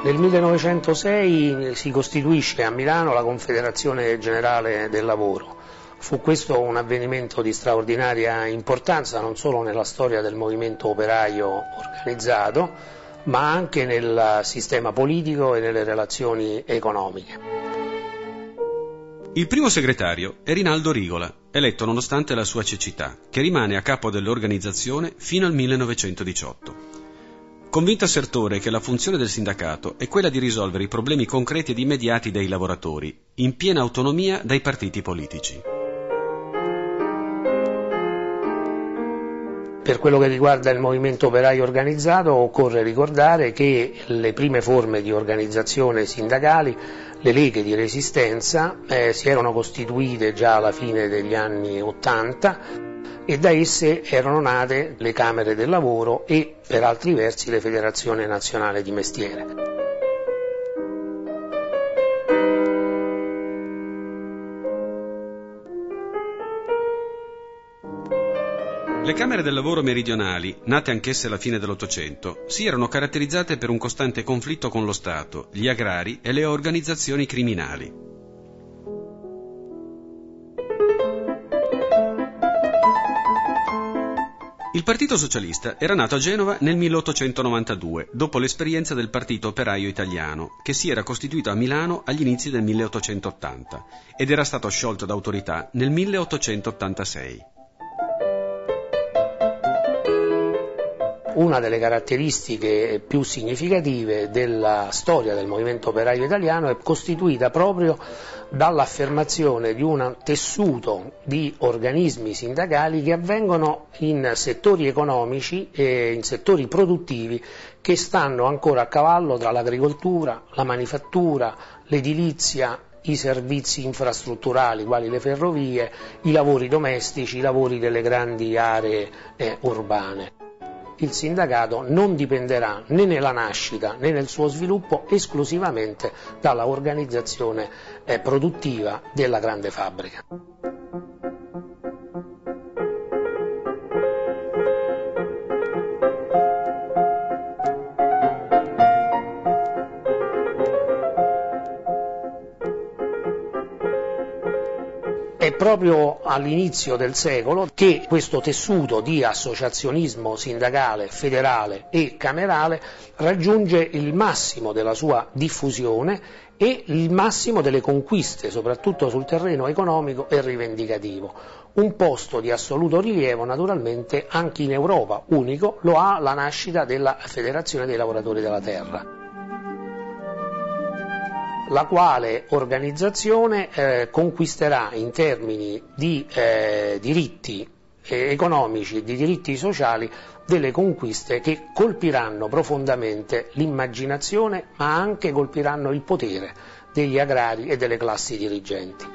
Nel 1906 si costituisce a Milano la Confederazione Generale del Lavoro. Fu questo un avvenimento di straordinaria importanza non solo nella storia del movimento operaio organizzato, ma anche nel sistema politico e nelle relazioni economiche. Il primo segretario è Rinaldo Rigola, eletto nonostante la sua cecità, che rimane a capo dell'organizzazione fino al 1918. Convinto assertore che la funzione del sindacato è quella di risolvere i problemi concreti ed immediati dei lavoratori, in piena autonomia dai partiti politici. Per quello che riguarda il movimento operaio organizzato occorre ricordare che le prime forme di organizzazione sindacali, le leghe di resistenza, eh, si erano costituite già alla fine degli anni Ottanta e da esse erano nate le Camere del Lavoro e per altri versi le Federazioni Nazionali di Mestiere. Le Camere del Lavoro meridionali, nate anch'esse alla fine dell'Ottocento, si erano caratterizzate per un costante conflitto con lo Stato, gli agrari e le organizzazioni criminali. Il Partito Socialista era nato a Genova nel 1892, dopo l'esperienza del Partito Operaio Italiano, che si era costituito a Milano agli inizi del 1880 ed era stato sciolto d'autorità nel 1886. Una delle caratteristiche più significative della storia del movimento operaio italiano è costituita proprio dall'affermazione di un tessuto di organismi sindacali che avvengono in settori economici e in settori produttivi che stanno ancora a cavallo tra l'agricoltura, la manifattura, l'edilizia, i servizi infrastrutturali quali le ferrovie, i lavori domestici, i lavori delle grandi aree eh, urbane il sindacato non dipenderà né nella nascita né nel suo sviluppo esclusivamente dalla organizzazione eh, produttiva della grande fabbrica. È proprio all'inizio del secolo che questo tessuto di associazionismo sindacale, federale e camerale raggiunge il massimo della sua diffusione e il massimo delle conquiste, soprattutto sul terreno economico e rivendicativo. Un posto di assoluto rilievo naturalmente anche in Europa, unico, lo ha la nascita della Federazione dei lavoratori della terra la quale organizzazione eh, conquisterà in termini di eh, diritti eh, economici e di diritti sociali delle conquiste che colpiranno profondamente l'immaginazione ma anche colpiranno il potere degli agrari e delle classi dirigenti.